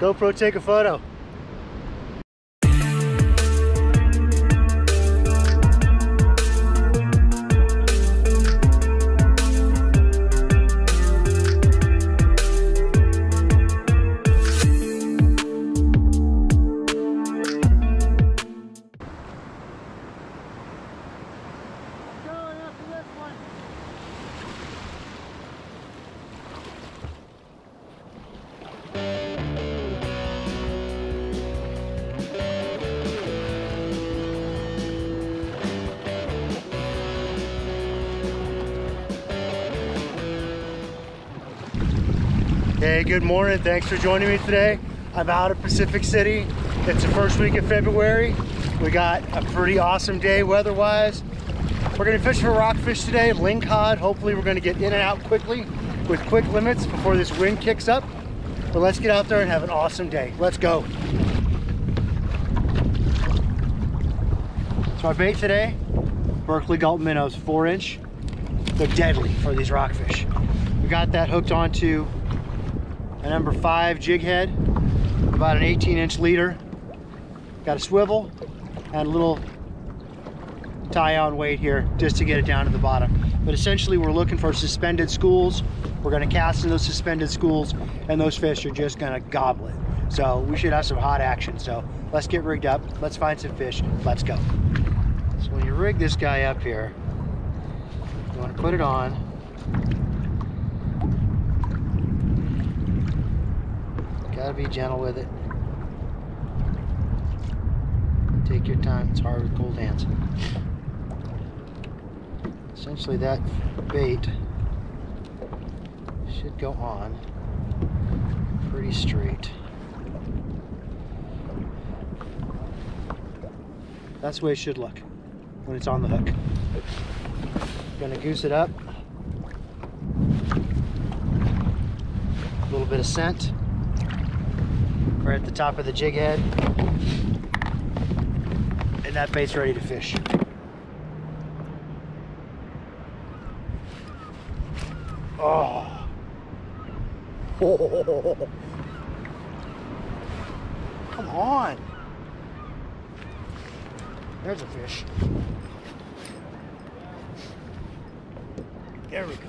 GoPro, take a photo. Hey, good morning. Thanks for joining me today. I'm out of Pacific City. It's the first week of February. We got a pretty awesome day weather-wise. We're gonna fish for rockfish today, lingcod. Hopefully we're gonna get in and out quickly with quick limits before this wind kicks up. But let's get out there and have an awesome day. Let's go. So our bait today, Berkley Gulp minnows, four inch. They're deadly for these rockfish. We got that hooked onto a number five jig head, about an 18 inch leader. Got a swivel and a little tie on weight here just to get it down to the bottom. But essentially we're looking for suspended schools. We're gonna cast in those suspended schools and those fish are just gonna gobble it. So we should have some hot action. So let's get rigged up. Let's find some fish. Let's go. So when you rig this guy up here, you wanna put it on. Gotta be gentle with it. Take your time, it's hard with cold hands. Essentially that bait should go on pretty straight. That's the way it should look when it's on the hook. Gonna goose it up. A little bit of scent right at the top of the jig head. And that bait's ready to fish. Oh. oh. Come on. There's a fish. There we go.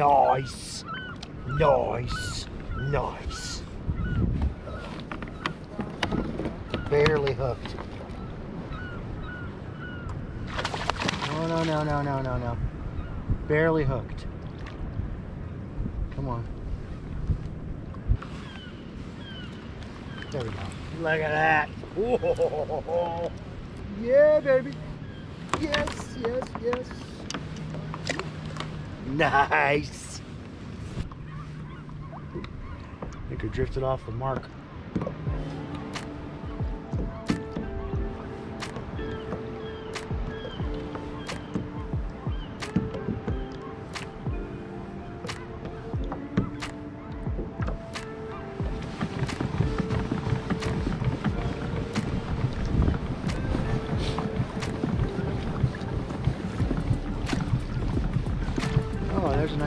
Nice. Nice. Nice. Barely hooked. No, no, no, no, no, no, no. Barely hooked. Come on. There we go. Look at that. Whoa. Yeah, baby. Yes, yes, yes. Nice. I think we drifted off the mark.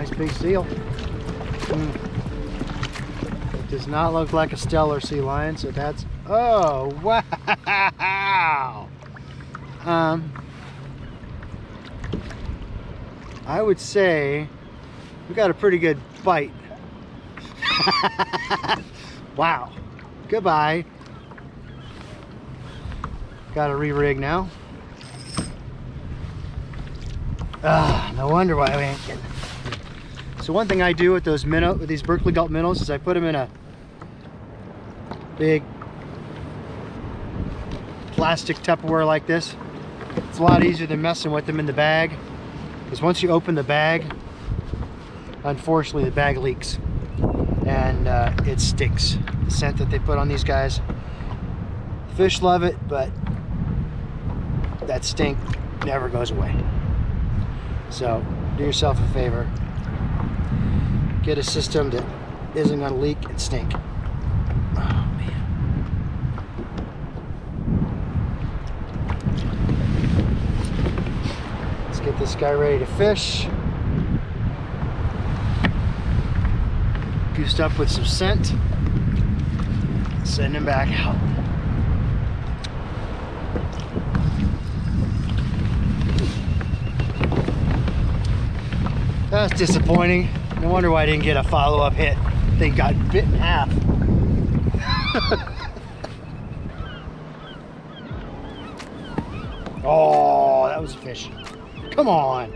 Nice big seal. Mm. It does not look like a Steller sea lion, so that's, oh, wow. Um, I would say we got a pretty good bite. wow. Goodbye. Got to re-rig now. Ah, no wonder why we ain't getting. So one thing I do with those minnow, with these Berkley Gulp minnows, is I put them in a big plastic Tupperware like this. It's a lot easier than messing with them in the bag, because once you open the bag, unfortunately the bag leaks and uh, it stinks. The scent that they put on these guys. Fish love it, but that stink never goes away. So do yourself a favor. Get a system that isn't gonna leak and stink. Oh man. Let's get this guy ready to fish. Goosed up with some scent. Send him back out. That's disappointing. No wonder why I didn't get a follow-up hit. They got bit in half. oh, that was a fish. Come on.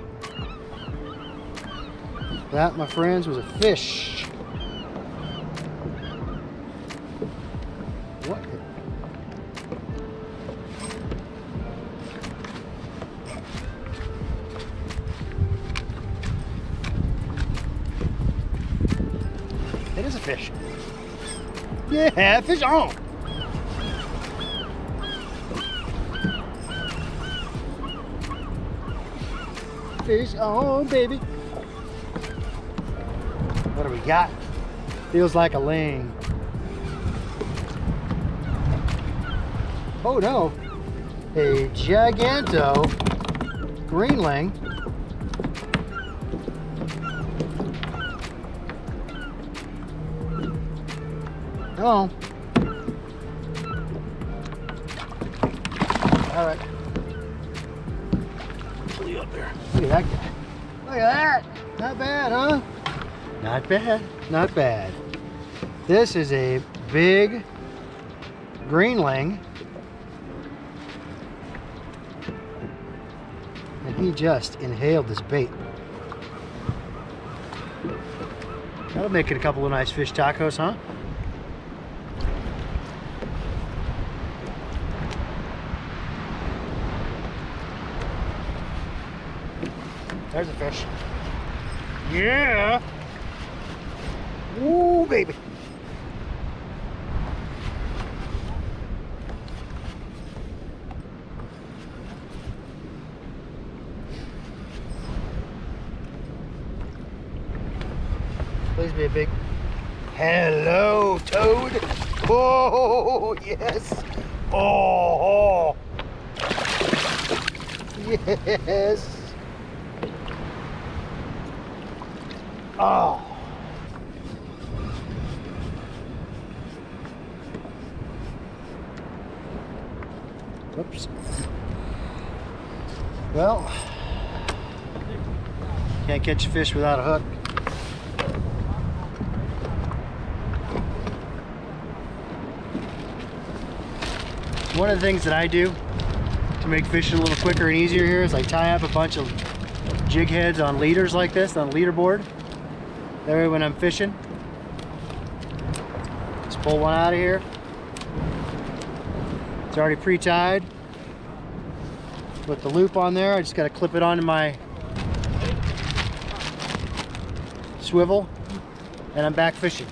That, my friends, was a fish. Fish on. Fish on, baby. What do we got? Feels like a ling. Oh no, a giganto greenling. Oh. All Up there. Look at that guy. Look at that. Not bad, huh? Not bad. Not bad. This is a big greenling. And he just inhaled this bait. That'll make it a couple of nice fish tacos, huh? There's a fish. Yeah. Ooh, baby. Please be a big hello, toad. Oh, yes. Oh, yes. Oh. Whoops. Well, can't catch a fish without a hook. One of the things that I do to make fishing a little quicker and easier here is I tie up a bunch of jig heads on leaders like this, on a leaderboard. That way when I'm fishing, just pull one out of here. It's already pre-tied with the loop on there. I just got to clip it onto my swivel and I'm back fishing.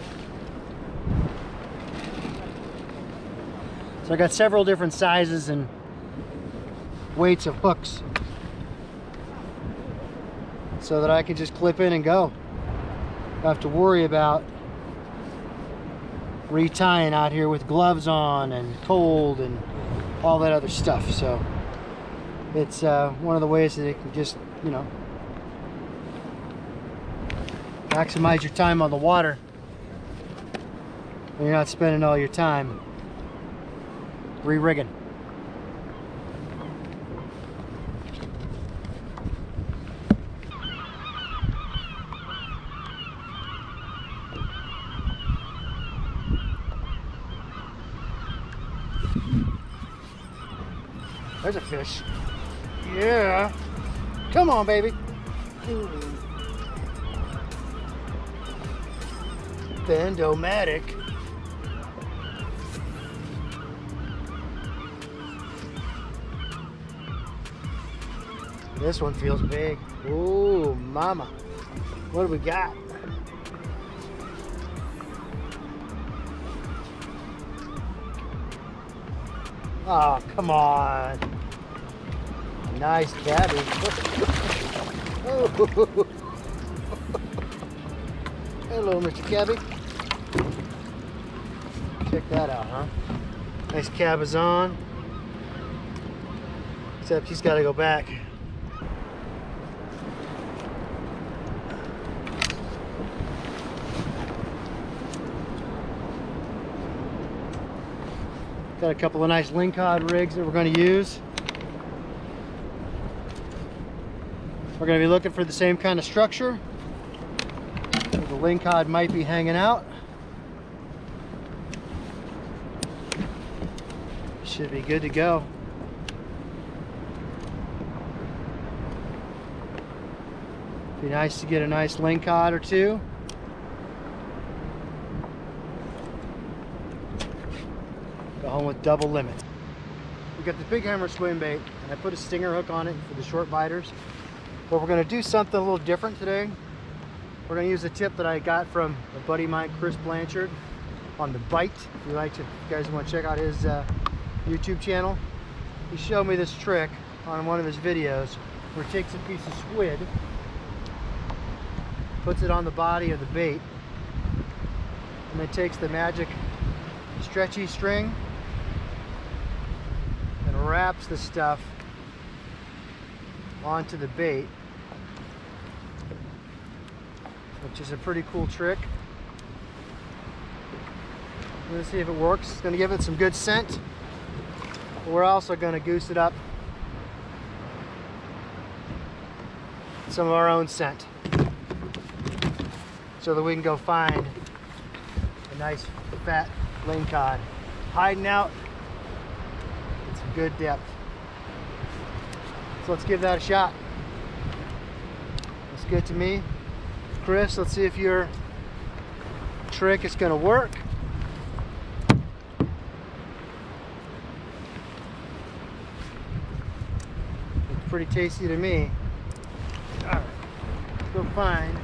So I got several different sizes and weights of hooks so that I can just clip in and go. Have to worry about retying out here with gloves on and cold and all that other stuff. So it's uh, one of the ways that it can just, you know, maximize your time on the water when you're not spending all your time re-rigging. There's a fish. Yeah. Come on, baby. Bend-O-Matic. This one feels big. Ooh, mama. What do we got? Oh, come on. Nice daddy. Hello, Mr. Cabby. Check that out, huh? Nice cabezon. Except he's got to go back. Got a couple of nice Lingcod rigs that we're going to use. We're going to be looking for the same kind of structure. So the lingcod might be hanging out. Should be good to go. Be nice to get a nice lingcod or two. Go home with double limits. We got the big hammer swim bait and I put a stinger hook on it for the short biters. But we're gonna do something a little different today. We're gonna use a tip that I got from a buddy of mine, Chris Blanchard, on the bite. If you like to, you guys wanna check out his uh, YouTube channel, he showed me this trick on one of his videos where he takes a piece of squid, puts it on the body of the bait, and then takes the magic stretchy string and wraps the stuff onto the bait which is a pretty cool trick. Let's see if it works. It's going to give it some good scent. We're also going to goose it up. Some of our own scent. So that we can go find a nice fat lingcod. Hiding out. In some good depth. So let's give that a shot. Looks good to me. Chris, let's see if your trick is going to work. Looks pretty tasty to me. All right, go find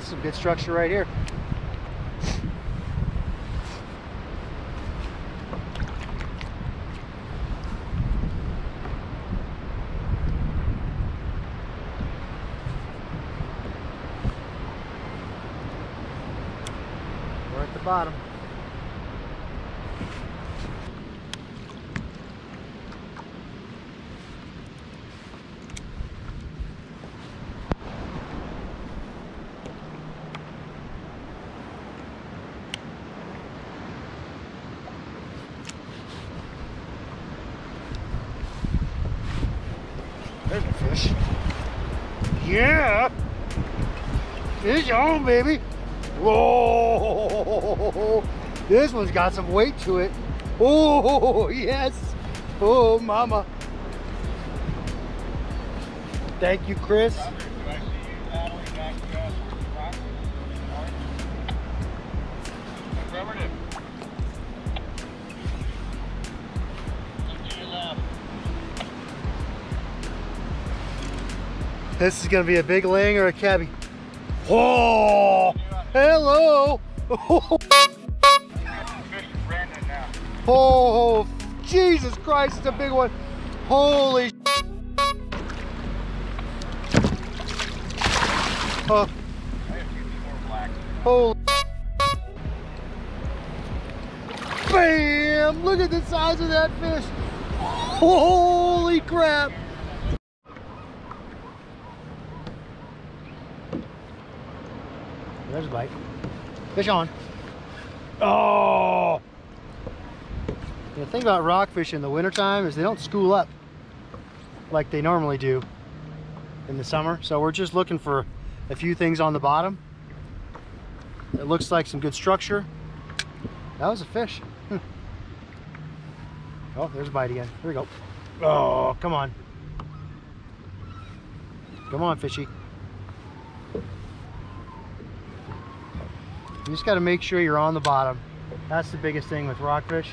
some good structure right here. Bottom. There's a fish. Yeah! Fish on, baby! Whoa! This one's got some weight to it. Oh, yes! Oh, mama. Thank you, Chris. This is gonna be a big ling or a cabbie. Oh, hello. Oh, Jesus Christ, it's a big one. Holy. Oh, holy. Bam! Look at the size of that fish. Holy crap. There's a bite. Fish on. Oh! The thing about rockfish in the wintertime is they don't school up like they normally do in the summer. So we're just looking for a few things on the bottom. It looks like some good structure. That was a fish. Oh, there's a bite again. Here we go. Oh, come on. Come on, fishy. You just got to make sure you're on the bottom. That's the biggest thing with rockfish.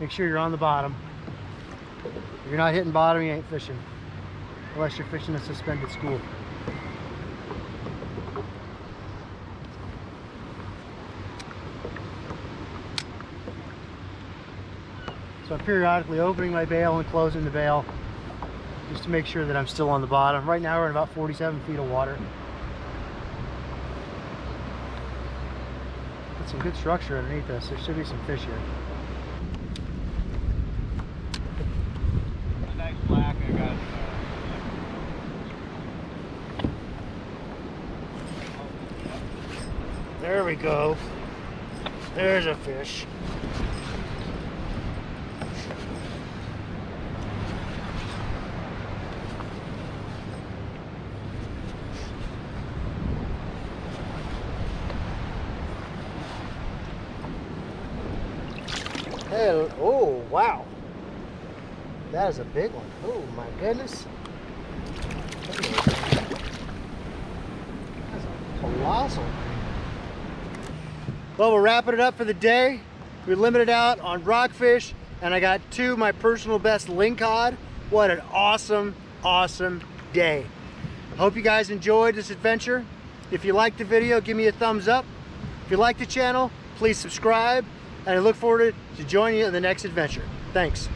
Make sure you're on the bottom. If you're not hitting bottom, you ain't fishing. Unless you're fishing a suspended school. So I'm periodically opening my bail and closing the bail just to make sure that I'm still on the bottom. Right now we're in about 47 feet of water. Some good structure underneath us. There should be some fish here. nice black. I got. Uh, there we go. There's a fish. Hell, oh, wow. That is a big one. Oh, my goodness. That's a colossal. Well, we're wrapping it up for the day. We limited out on rockfish, and I got two my personal best lingcod. What an awesome, awesome day. Hope you guys enjoyed this adventure. If you liked the video, give me a thumbs up. If you like the channel, please subscribe, and I look forward to joining you in the next adventure. Thanks.